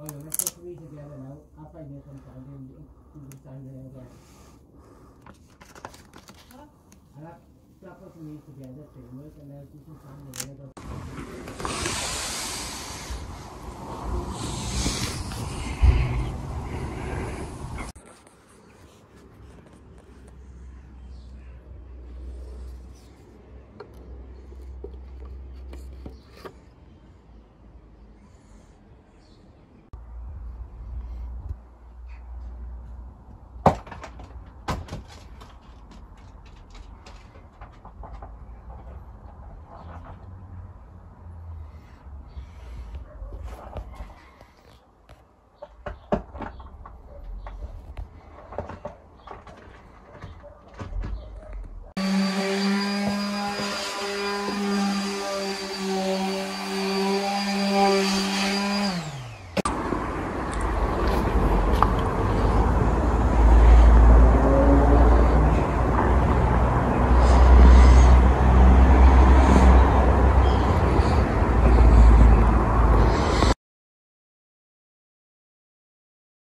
Well, let's put three together now. I'll find one down and you can sign it again. I'll have couple of these together, framework, and then you can sign it again.